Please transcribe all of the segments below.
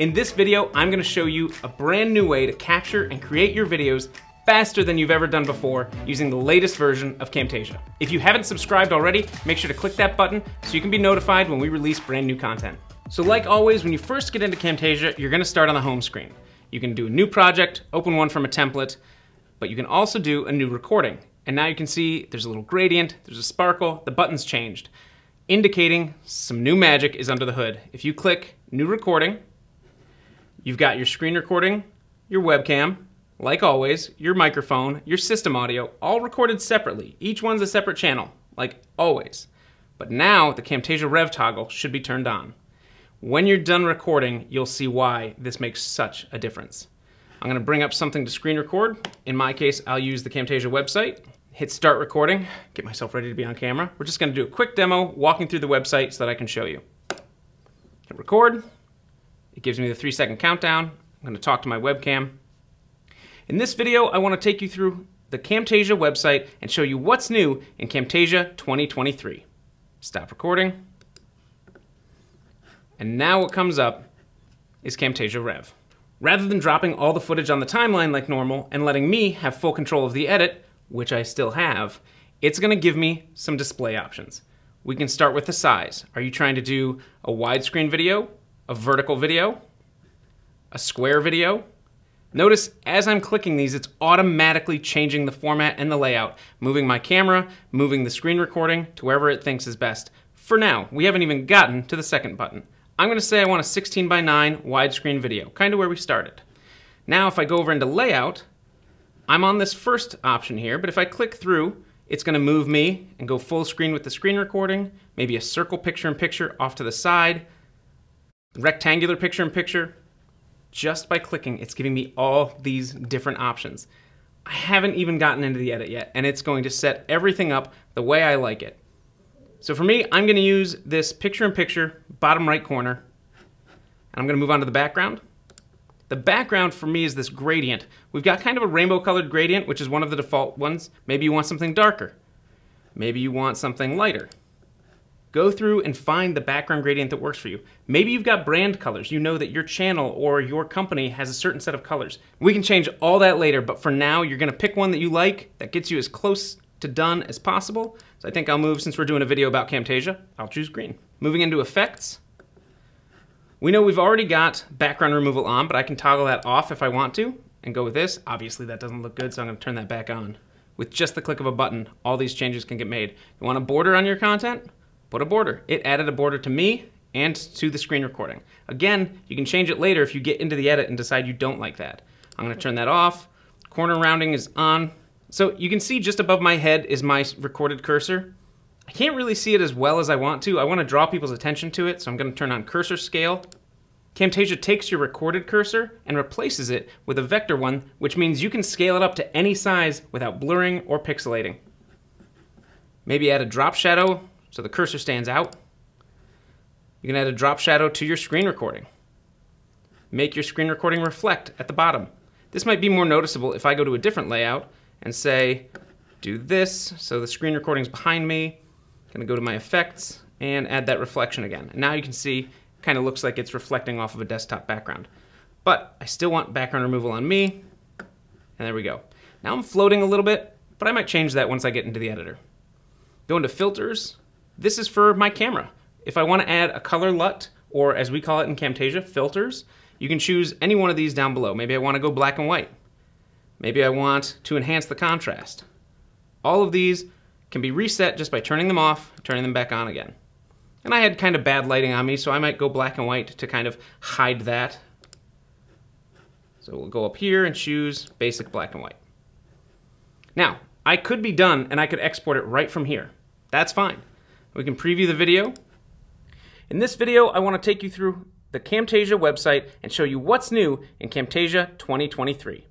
In this video, I'm gonna show you a brand new way to capture and create your videos faster than you've ever done before using the latest version of Camtasia. If you haven't subscribed already, make sure to click that button so you can be notified when we release brand new content. So like always, when you first get into Camtasia, you're gonna start on the home screen. You can do a new project, open one from a template, but you can also do a new recording. And now you can see there's a little gradient, there's a sparkle, the button's changed, indicating some new magic is under the hood. If you click new recording, You've got your screen recording, your webcam, like always, your microphone, your system audio, all recorded separately. Each one's a separate channel, like always. But now the Camtasia Rev toggle should be turned on. When you're done recording, you'll see why this makes such a difference. I'm gonna bring up something to screen record. In my case, I'll use the Camtasia website. Hit start recording, get myself ready to be on camera. We're just gonna do a quick demo walking through the website so that I can show you. Hit record, it gives me the three second countdown. I'm gonna talk to my webcam. In this video, I wanna take you through the Camtasia website and show you what's new in Camtasia 2023. Stop recording. And now what comes up is Camtasia Rev. Rather than dropping all the footage on the timeline like normal and letting me have full control of the edit, which I still have, it's gonna give me some display options. We can start with the size. Are you trying to do a widescreen video a vertical video, a square video. Notice as I'm clicking these, it's automatically changing the format and the layout, moving my camera, moving the screen recording to wherever it thinks is best. For now, we haven't even gotten to the second button. I'm gonna say I want a 16 by 9 widescreen video, kind of where we started. Now if I go over into layout, I'm on this first option here, but if I click through, it's gonna move me and go full screen with the screen recording, maybe a circle picture in picture off to the side, rectangular picture in picture, just by clicking, it's giving me all these different options. I haven't even gotten into the edit yet, and it's going to set everything up the way I like it. So for me, I'm gonna use this picture in picture, bottom right corner, and I'm gonna move on to the background. The background for me is this gradient. We've got kind of a rainbow colored gradient, which is one of the default ones. Maybe you want something darker. Maybe you want something lighter. Go through and find the background gradient that works for you. Maybe you've got brand colors. You know that your channel or your company has a certain set of colors. We can change all that later, but for now, you're gonna pick one that you like that gets you as close to done as possible. So I think I'll move, since we're doing a video about Camtasia, I'll choose green. Moving into effects, we know we've already got background removal on, but I can toggle that off if I want to and go with this. Obviously that doesn't look good, so I'm gonna turn that back on. With just the click of a button, all these changes can get made. You want a border on your content? Put a border. It added a border to me and to the screen recording. Again, you can change it later if you get into the edit and decide you don't like that. I'm gonna turn that off. Corner rounding is on. So you can see just above my head is my recorded cursor. I can't really see it as well as I want to. I wanna draw people's attention to it, so I'm gonna turn on cursor scale. Camtasia takes your recorded cursor and replaces it with a vector one, which means you can scale it up to any size without blurring or pixelating. Maybe add a drop shadow so the cursor stands out. You can add a drop shadow to your screen recording. Make your screen recording reflect at the bottom. This might be more noticeable if I go to a different layout and say, do this, so the screen recording is behind me. I'm gonna go to my effects and add that reflection again. And now you can see, kind of looks like it's reflecting off of a desktop background. But I still want background removal on me, and there we go. Now I'm floating a little bit, but I might change that once I get into the editor. Go into filters, this is for my camera. If I want to add a color LUT, or as we call it in Camtasia, filters, you can choose any one of these down below. Maybe I want to go black and white. Maybe I want to enhance the contrast. All of these can be reset just by turning them off, turning them back on again. And I had kind of bad lighting on me, so I might go black and white to kind of hide that. So we'll go up here and choose basic black and white. Now, I could be done and I could export it right from here. That's fine. We can preview the video. In this video, I want to take you through the Camtasia website and show you what's new in Camtasia 2023.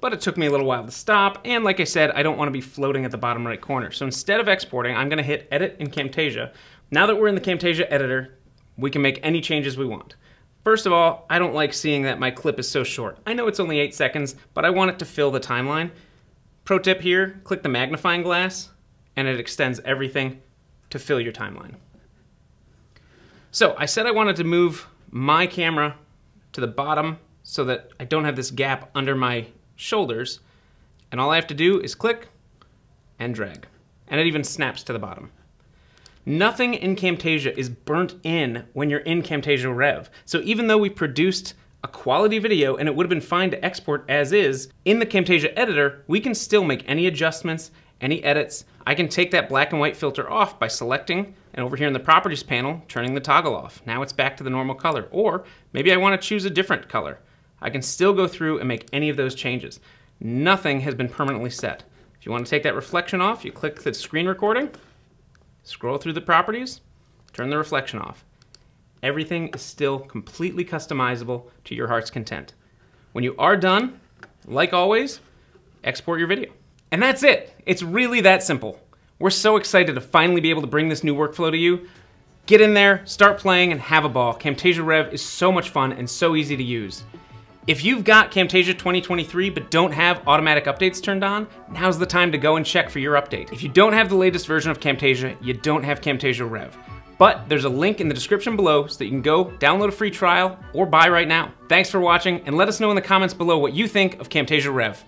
But it took me a little while to stop, and like I said, I don't want to be floating at the bottom right corner. So instead of exporting, I'm going to hit Edit in Camtasia. Now that we're in the Camtasia editor, we can make any changes we want. First of all, I don't like seeing that my clip is so short. I know it's only 8 seconds, but I want it to fill the timeline. Pro tip here, click the magnifying glass, and it extends everything to fill your timeline. So I said I wanted to move my camera to the bottom so that I don't have this gap under my shoulders. And all I have to do is click and drag. And it even snaps to the bottom. Nothing in Camtasia is burnt in when you're in Camtasia Rev. So even though we produced a quality video and it would have been fine to export as is, in the Camtasia editor, we can still make any adjustments, any edits. I can take that black and white filter off by selecting and over here in the properties panel, turning the toggle off. Now it's back to the normal color. Or maybe I want to choose a different color. I can still go through and make any of those changes. Nothing has been permanently set. If you want to take that reflection off, you click the screen recording, scroll through the properties, turn the reflection off. Everything is still completely customizable to your heart's content. When you are done, like always, export your video. And that's it. It's really that simple. We're so excited to finally be able to bring this new workflow to you. Get in there, start playing, and have a ball. Camtasia Rev is so much fun and so easy to use. If you've got Camtasia 2023 but don't have automatic updates turned on, now's the time to go and check for your update. If you don't have the latest version of Camtasia, you don't have Camtasia Rev. But there's a link in the description below so that you can go download a free trial or buy right now. Thanks for watching and let us know in the comments below what you think of Camtasia Rev.